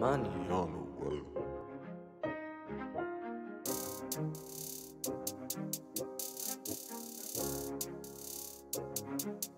money on the way. Thank